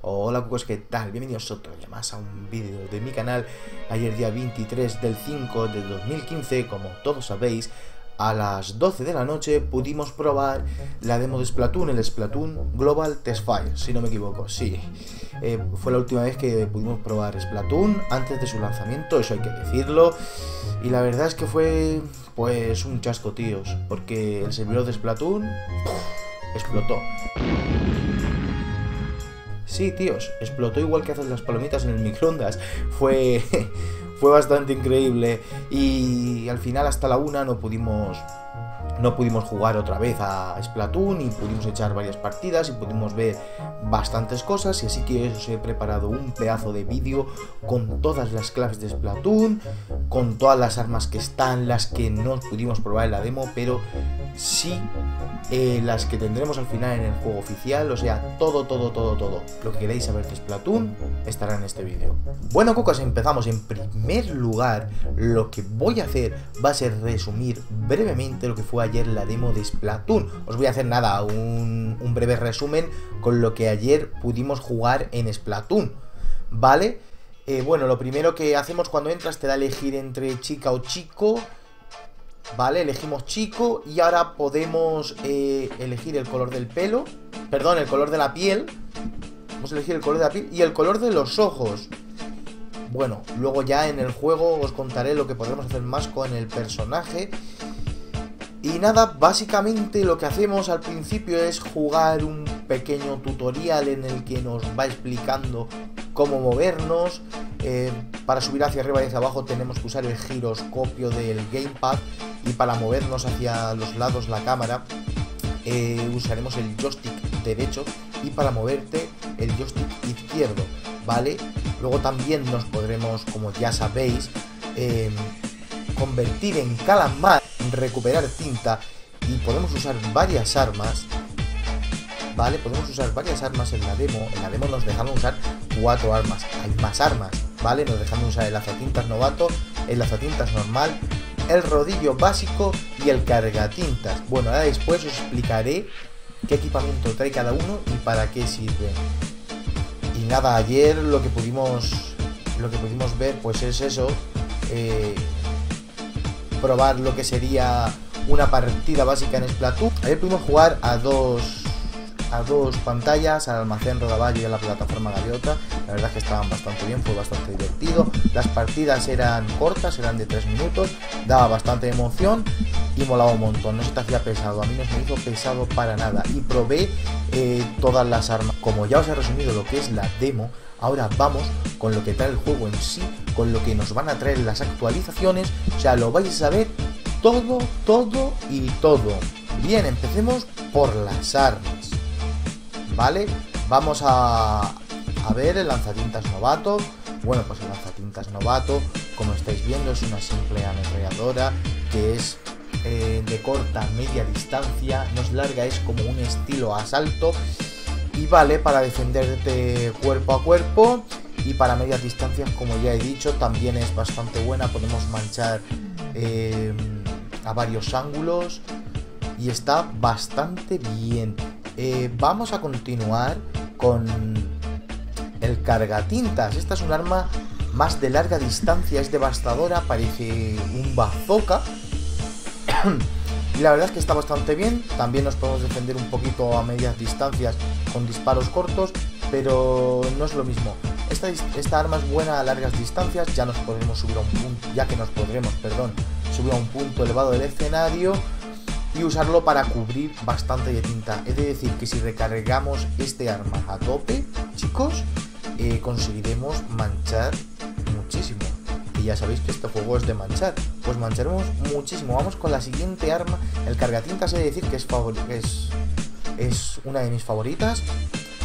Hola cucos, ¿qué tal? Bienvenidos otro día más a un vídeo de mi canal. Ayer día 23 del 5 del 2015, como todos sabéis A las 12 de la noche pudimos probar la demo de Splatoon, el Splatoon Global Test Fire Si no me equivoco, sí. Eh, Fue la última vez que pudimos probar Splatoon antes de su lanzamiento, eso hay que decirlo. Y la verdad es que fue pues un chasco tíos Porque el servidor de Splatoon explotó. Sí, tíos, explotó igual que hacen las palomitas en el microondas. Fue, fue bastante increíble. Y al final hasta la una no pudimos no pudimos jugar otra vez a Splatoon y pudimos echar varias partidas y pudimos ver bastantes cosos y así que os he preparado un pedazo de vídeo con todas las claves de Splatoon, con todas las armas que están, las que no pudimos probar en la demo, pero sí eh, las que tendremos al final en el juego oficial, o sea, todo, todo, todo, todo lo que queréis saber de Splatoon estará en este vídeo. Bueno, cocos, empezamos. En primer lugar, lo que voy a hacer va a ser resumir brevemente lo que fue ayer la demo de Splatoon. Os voy a hacer nada, un, un breve resumen con lo que ayer pudimos jugar en Splatoon, ¿vale? Eh, bueno, lo primero que hacemos cuando entras te da a elegir entre chica o chico Vale, elegimos chico y ahora podemos eh, elegir el color del pelo Perdón, el color de la piel. Vamos a elegir el color de la piel y el color de los ojos. Bueno, luego ya en el juego os contaré lo que podremos hacer más con el personaje. Y nada, básicamente lo que hacemos al principio es jugar un pequeño tutorial en el que nos va explicando cómo movernos. Eh, Para subir hacia arriba y hacia abajo tenemos que usar el giroscopio del gamepad y para movernos hacia los lados la cámara eh, usaremos el joystick derecho y para moverte el joystick izquierdo, ¿vale? Luego también nos podremos, como ya sabéis, em, convertir en calamar, recuperar tinta y podemos usar varias armas, ¿vale? Podemos usar varias armas en la demo. En la demo nos dejaron usar cuatro armas. Hay más armas, ¿vale? Nos dejaron usar el lanzatintas novato, el lanzatintas normal, el rodillo básico y el cargatintas. Bueno, ahora después os explicaré qué equipamiento trae cada uno y para qué sirve. Y nada, ayer lo que pudimos lo que pudimos ver pues es eso. Eh, probar lo que sería una partida básica en Splatoon. Ayer pudimos jugar a dos a dos pantallas, al almacén Rodaballo y a la plataforma Gaviota. La verdad es que estaban bastante bien, fue bastante divertido. Las partidas eran cortas, eran de 3 minutos, daba bastante emoción y molaba un montón. No se te hacía pesado, a mí no se me hizo pesado para nada. Y probé eh, todas las armas. Como ya os he resumido lo que es la demo, ahora vamos con lo que trae el juego en sí, con lo que nos van a traer las actualizaciones. O sea, lo vais a saber todo, todo y todo. Bien, empecemos por las armas. ¿vale? Vamos a, a ver el lanzatintas novato. Bueno, pues el lanzatintas novato, como estáis viendo, es una simple ametralladora que es eh, de corta media distancia, no es larga, es como un estilo asalto y vale para defenderte cuerpo a cuerpo y para medias distancias, como ya he dicho, también es bastante buena, podemos manchar eh, a varios ángulos y está bastante bien. Eh, vamos a continuar con el cargatintas. Esta es un arma más de larga distancia, es devastadora, parece un bazooka. y la verdad es que está bastante bien. También nos podemos defender un poquito a medias distancias con disparos cortos, pero no es lo mismo. Esta, arma es buena a largas distancias, ya nos podremos subir a un punto, ya que nos podremos, perdón, subir a un punto elevado del escenario y usarlo para cubrir bastante de tinta. Es de decir que si recargamos este arma a tope, chicos, conseguiremos manchar muchísimo. Y ya sabéis que este juego es de manchar. Pues mancharemos muchísimo. Vamos con la siguiente arma. El cargatintas he de decir que es, es, es una de mis favoritas.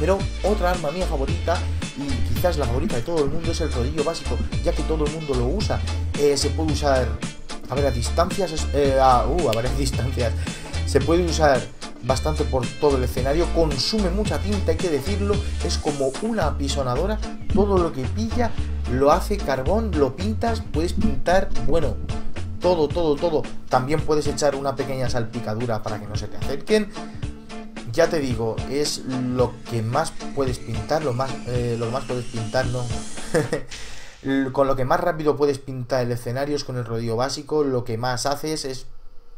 Pero otra arma mía favorita, y quizás la favorita de todo el mundo, es el rodillo básico, ya que todo el mundo lo usa. Eh, se puede usar a ver, a distancias, eh, a, uh, a varias distancias, se puede usar bastante por todo el escenario, consume mucha tinta, hay que decirlo, es como una apisonadora, todo lo que pilla lo hace carbón, lo pintas, puedes pintar, bueno, todo, todo, todo. También puedes echar una pequeña salpicadura para que no se te acerquen. Ya te digo, es lo que más puedes pintar, lo más, eh, lo más puedes pintar, no. con lo que más rápido puedes pintar el escenario es con el rodillo básico, lo que más haces es...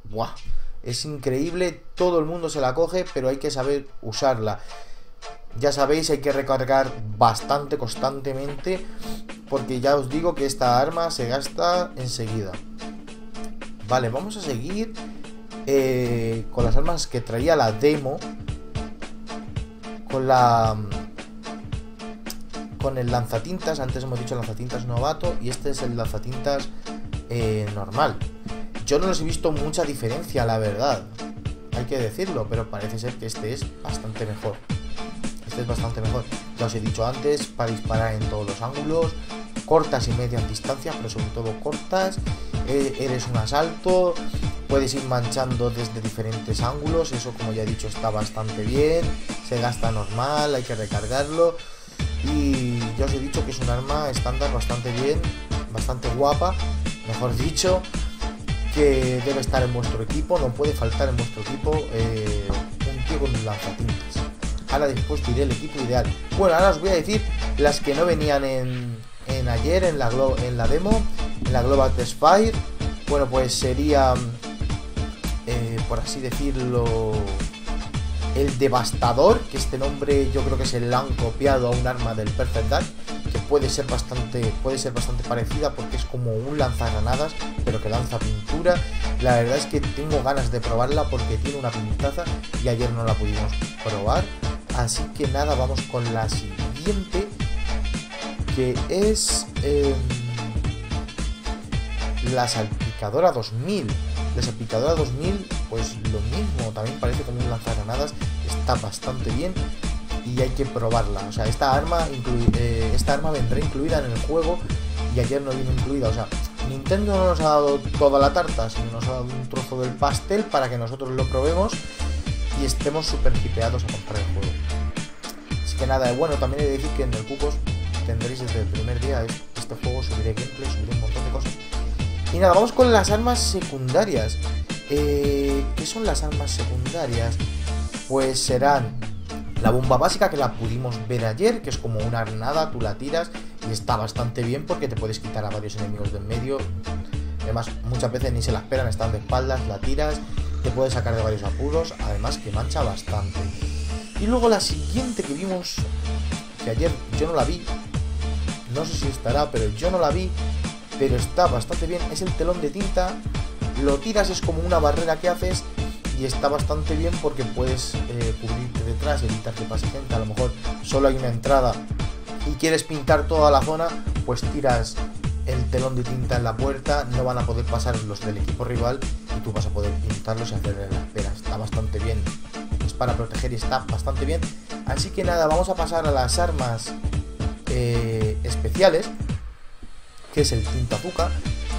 ¡Buah! Es increíble, todo el mundo se la coge, pero hay que saber usarla. Ya sabéis, hay que recargar bastante constantemente, porque ya os digo que esta arma se gasta enseguida. Vale, vamos a seguir eh, con las armas que traía la demo. Con la... Con el lanzatintas, antes hemos dicho lanzatintas novato y este es el lanzatintas eh, normal. Yo no los he visto mucha diferencia, la verdad. Hay que decirlo, pero parece ser que este es bastante mejor. Este es bastante mejor. Ya os he dicho antes, para disparar en todos los ángulos, cortas y medias distancias, pero sobre todo cortas. Eh, eres un asalto, puedes ir manchando desde diferentes ángulos, eso como ya he dicho está bastante bien, se gasta normal, hay que recargarlo. Y ya os he dicho que es un arma estándar bastante bien, bastante guapa, mejor dicho, que debe estar en vuestro equipo, no puede faltar en vuestro equipo eh, un tío con lanzatintas. Ahora después diré el equipo ideal. Bueno, ahora os voy a decir las que no venían en, en ayer en la, demo, en la Global Test Fire. Bueno, pues sería, eh, por así decirlo, el Devastador, que este nombre yo creo que se le han copiado a un arma del Perfect Dark, puede ser bastante, puede ser bastante parecida porque es como un lanzagranadas, pero que lanza pintura. La verdad es que tengo ganas de probarla porque tiene una pintaza y ayer no la pudimos probar. Así que nada, vamos con la siguiente que es em, la salpicadora 2000. La salpicadora 2000, pues lo mismo, también parece como un lanzagranadas, está bastante bien y hay que probarla. O sea, esta arma, eh, esta arma vendrá incluida en el juego y ayer no vino incluida. O sea, Nintendo no nos ha dado toda la tarta, sino nos ha dado un trozo del pastel para que nosotros lo probemos y estemos súper hipeados a comprar el juego. Así que nada, bueno, también he de decir que en el Cucos tendréis desde el primer día este juego, subiré gameplay, subiré un montón de cosas. Y nada, vamos con las armas secundarias. Eh, ¿Qué son las armas secundarias? Pues serán la bomba básica que la pudimos ver ayer, que es como una granada, tú la tiras y está bastante bien porque te puedes quitar a varios enemigos del medio. Además, muchas veces ni se la esperan, están de espaldas, la tiras, te puedes sacar de varios apuros, además que mancha bastante. Y luego la siguiente que vimos, que ayer yo no la vi, no sé si estará, pero yo no la vi, pero está bastante bien. Es el telón de tinta, lo tiras, es como una barrera que haces y está bastante bien porque puedes eh, cubrirte detrás, evitar que pase gente. A lo mejor solo hay una entrada y quieres pintar toda la zona, pues tiras el telón de tinta en la puerta, no van a poder pasar los del equipo rival y tú vas a poder pintarlos y hacerle la espera. Está bastante bien. Es para proteger y está bastante bien. Así que nada, vamos a pasar a las armas eh, especiales, que es el tinta azúcar,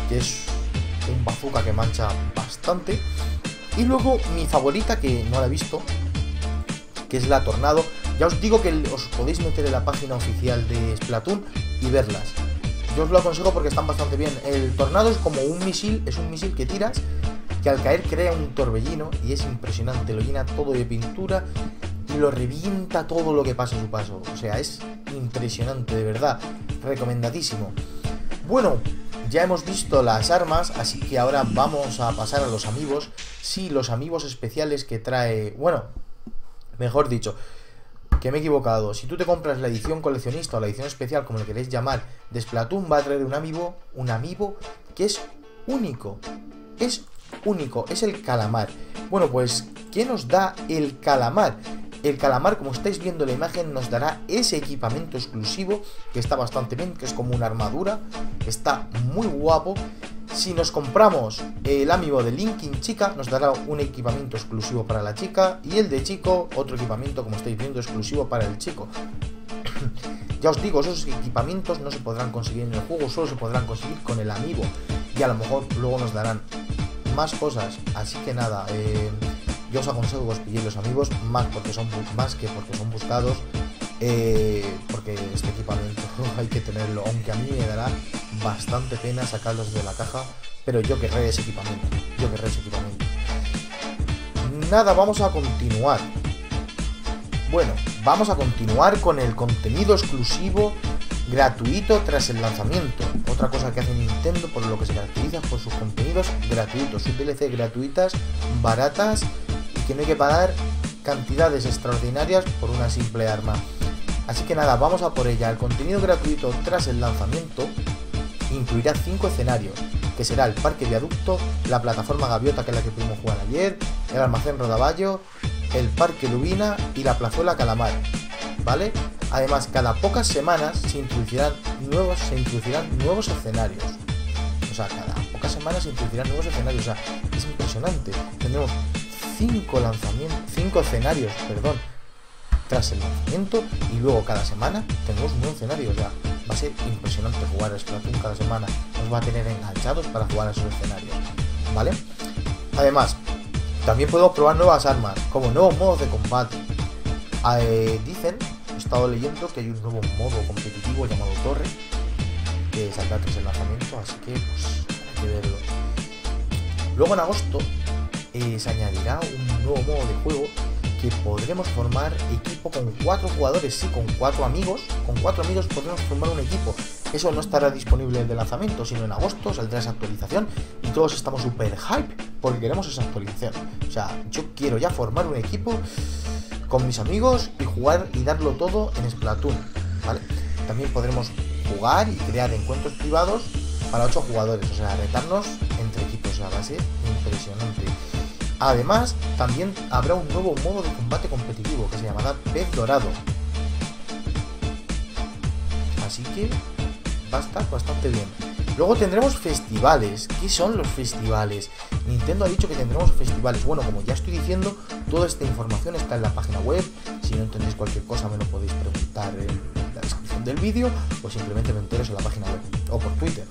que es un bazooka que mancha bastante. Y luego mi favorita, que no la he visto, que es la Tornado. Ya os digo que os podéis meter en la página oficial de Splatoon y verlas. Yo os lo aconsejo porque están bastante bien. El Tornado es como un misil, es un misil que tiras, que al caer crea un torbellino y es impresionante, lo llena todo de pintura y lo revienta todo lo que pasa a su paso. O sea, es impresionante, de verdad. Recomendadísimo. Bueno, ya hemos visto las armas, así que ahora vamos a pasar a los amigos. Sí, los amigos especiales que trae... Bueno, mejor dicho, que me he equivocado. Si tú te compras la edición coleccionista o la edición especial, como le queréis llamar, de Splatoon, va a traer un amiibo, un amiibo que es único. Es único, es el calamar. Bueno, pues, ¿qué nos da el calamar? El calamar, como estáis viendo en la imagen, nos dará ese equipamiento exclusivo que está bastante bien, que es como una armadura, está muy guapo. Si nos compramos el amigo de Linkin Chica, nos dará un equipamiento exclusivo para la chica y el de chico, otro equipamiento, como estáis viendo, exclusivo para el chico. ya os digo, esos equipamientos no se podrán conseguir en el juego, solo se podrán conseguir con el amigo y a lo mejor luego nos darán más cosas. Así que nada, eh, yo os aconsejo que os pilléis los amigos, más, porque son, más que porque son buscados Eh, porque este equipamiento hay que tenerlo, aunque a mí me dará bastante pena sacarlos de la caja, pero yo querré ese equipamiento, yo querré ese equipamiento. Nada, vamos a continuar. Bueno, vamos a continuar con el contenido exclusivo gratuito tras el lanzamiento. Otra cosa que hace Nintendo por lo que se caracteriza por sus contenidos gratuitos, sus DLC gratuitas, baratas hay que pagar cantidades extraordinarias por una simple arma. Así que nada, vamos a por ella. El contenido gratuito tras el lanzamiento incluirá 5 escenarios, que será el Parque Viaducto, la plataforma Gaviota, que es la que pudimos jugar ayer, el almacén Rodaballo, el Parque Lubina y la plazuela Calamar. ¿Vale? Además, cada pocas semanas se introducirán nuevos, se introducirán nuevos escenarios. O sea, cada pocas semanas se introducirán nuevos escenarios. O sea, es impresionante. Tendremos 5 lanzamientos, 5 escenarios, perdón, tras el lanzamiento y luego cada semana tenemos un nuevo escenario. O sea, va a ser impresionante jugar a Splatoon cada semana. Nos va a tener enganchados para jugar a esos escenarios. ¿Vale? Además, también podemos probar nuevas armas, como nuevos modos de combate. Eh, dicen, he estado leyendo que hay un nuevo modo competitivo llamado Torre, que saldrá tras el lanzamiento, así que pues hay que verlo. Luego en agosto se añadirá un nuevo modo de juego que podremos formar equipo con cuatro jugadores, sí, con cuatro amigos. Con cuatro amigos podremos formar un equipo. Eso no estará disponible de lanzamiento, sino en agosto saldrá esa actualización y todos estamos súper hype porque queremos esa actualización. O sea, yo quiero ya formar un equipo con mis amigos y jugar y darlo todo en Splatoon, ¿vale? También podremos jugar y crear encuentros privados para 8 jugadores, o sea, retarnos entre equipos, o sea, va a ser impresionante. Además, también habrá un nuevo modo de combate competitivo que se llamará Pez Dorado. Así que va a estar bastante bien. Luego tendremos festivales. ¿Qué son los festivales? Nintendo ha dicho que tendremos festivales. Bueno, como ya estoy diciendo, toda esta información está en la página web. Si no entendéis cualquier cosa, me lo podéis preguntar en la descripción del vídeo o simplemente me enteros en la página web o por Twitter.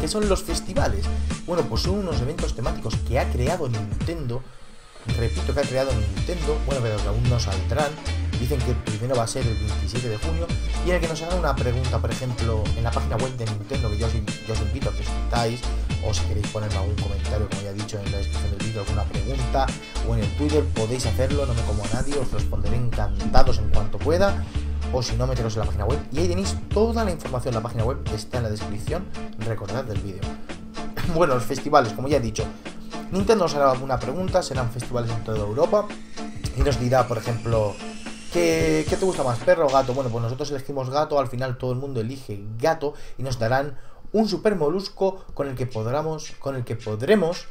¿Qué son los festivales? Bueno, pues son unos eventos temáticos que ha creado Nintendo. Repito que ha creado Nintendo, bueno, pero que aún no saldrán. Dicen que el primero va a ser el 27 de junio y en el que nos hagan una pregunta, por ejemplo, en la página web de Nintendo, que yo os, invito a que os metáis, o si queréis ponerme algún comentario, como ya he dicho en la descripción del vídeo, alguna pregunta, o en el Twitter podéis hacerlo, no me como a nadie, os responderé encantados en cuanto pueda o si no, meteros en la página web. Y ahí tenéis toda la información. La página web está en la descripción, recordad del vídeo. bueno, los festivales, como ya he dicho, Nintendo nos hará una pregunta, serán festivales en toda Europa. Y nos dirá, por ejemplo, ¿qué, ¿qué, te gusta más, perro o gato? Bueno, pues nosotros elegimos gato, al final todo el mundo elige gato y nos darán un super molusco con el que podremos, con el que podremos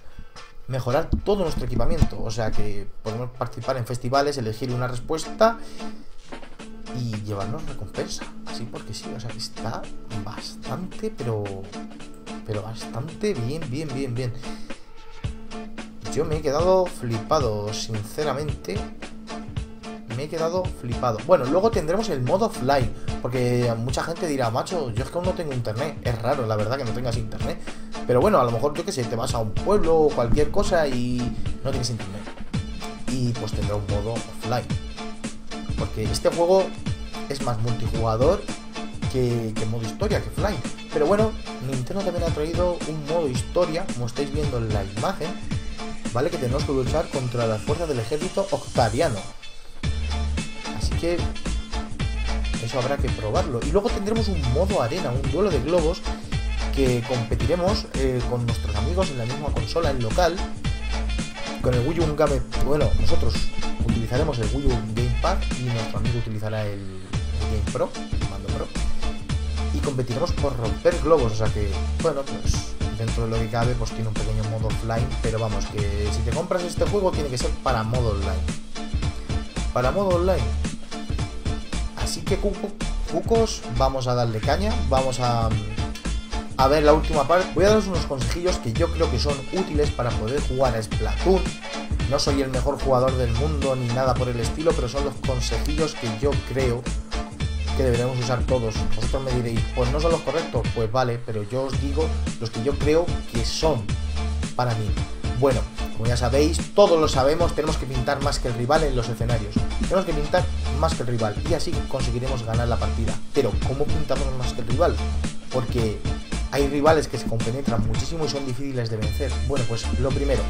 mejorar todo nuestro equipamiento. O sea que podemos participar en festivales, elegir una respuesta y llevarnos recompensa. Así porque sí, o sea que está bastante, pero. Pero bastante bien, bien, bien, bien. Yo me he quedado flipado, sinceramente. Me he quedado flipado. Bueno, luego tendremos el modo offline. Porque mucha gente dirá, macho, yo es que aún no tengo internet. Es raro, la verdad, que no tengas internet. Pero bueno, a lo mejor yo que sé, te vas a un pueblo o cualquier cosa y no tienes internet. Y pues tendrá un modo offline porque este juego es más multijugador que, que, modo historia, que Fly. Pero bueno, Nintendo también ha traído un modo historia, como estáis viendo en la imagen, ¿vale? Que tenemos que luchar contra las fuerzas del ejército octaviano. Así que eso habrá que probarlo. Y luego tendremos un modo arena, un duelo de globos, que competiremos eh, con nuestros amigos en la misma consola, en local, con el Wii U Game. Bueno, nosotros utilizaremos el Wii U Gamepad y nuestro amigo utilizará el, Game Pro. Competiremos por romper globos, o sea que, bueno, pues dentro de lo que cabe, pues tiene un pequeño modo offline, pero vamos, que si te compras este juego tiene que ser para modo online. Para modo online. Así que, cucos, vamos a darle caña, vamos a, a ver la última parte. Voy a daros unos consejillos que yo creo que son útiles para poder jugar a Splatoon no soy el mejor jugador del mundo ni nada por el estilo, pero son los consejillos que yo creo que deberíamos usar todos. Vosotros me diréis, pues no son los correctos, pues vale, pero yo os digo los que yo creo que son para mí. Bueno, como ya sabéis, todos lo sabemos, tenemos que pintar más que el rival en los escenarios. Tenemos que pintar más que el rival y así conseguiremos ganar la partida. Pero, ¿cómo pintamos más que el rival? Porque hay rivales que se compenetran muchísimo y son difíciles de vencer. Bueno, pues lo primero,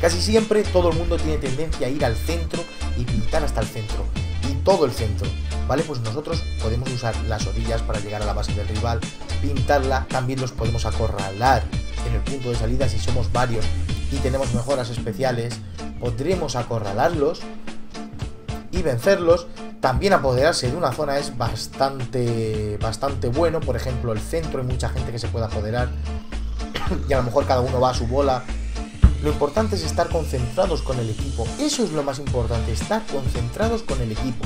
casi siempre todo el mundo tiene tendencia a ir al centro y pintar hasta el centro. Y todo el centro. ¿Vale? Pues nosotros podemos usar las orillas para llegar a la base del rival, pintarla, también los podemos acorralar en el punto de salida si somos varios y tenemos mejoras especiales, podremos acorralarlos y vencerlos. También apoderarse de una zona es bastante, bastante bueno. Por ejemplo, el centro hay mucha gente que se puede apoderar y a lo mejor cada uno va a su bola. Lo importante es estar concentrados con el equipo. Eso es lo más importante, estar concentrados con el equipo.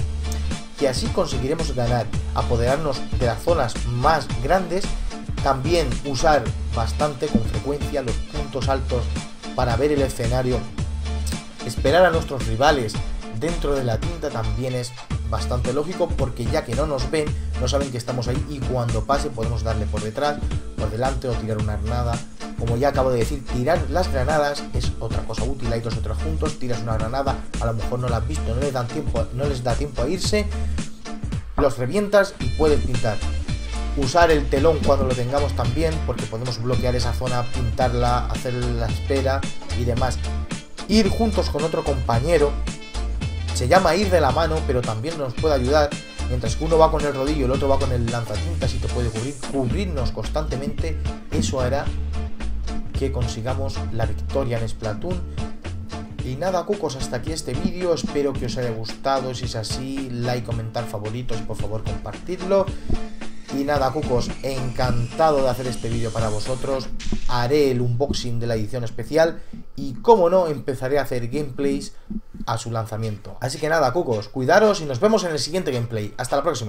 Que así conseguiremos ganar, apoderarnos de las zonas más grandes. También usar bastante con frecuencia los puntos altos para ver el escenario. Esperar a nuestros rivales dentro de la tinta también es bastante lógico porque ya que no nos ven, no saben que estamos ahí y cuando pase podemos darle por detrás, por delante o tirar una granada. Como ya acabo de decir, tirar las granadas es otra cosa útil, hay dos otros juntos, tiras una granada, a lo mejor no la has visto, no les, dan tiempo, no les da tiempo a irse, los revientas y puedes pintar. Usar el telón cuando lo tengamos también, porque podemos bloquear esa zona, pintarla, hacer la espera y demás. Ir juntos con otro compañero se llama ir de la mano, pero también nos puede ayudar. Mientras que uno va con el rodillo el otro va con el lanzatintas y te puede cubrir, cubrirnos constantemente, eso hará que consigamos la victoria en Splatoon. Y nada, cucos, hasta aquí este vídeo. Espero que os haya gustado. Si es así, like, comentar, favoritos y por favor compartidlo. Y nada, cucos, encantado de hacer este vídeo para vosotros. Haré el unboxing de la edición especial y, como no, empezaré a hacer gameplays a su lanzamiento. Así que nada, cucos, cuidaros y nos vemos en el siguiente gameplay. Hasta la próxima.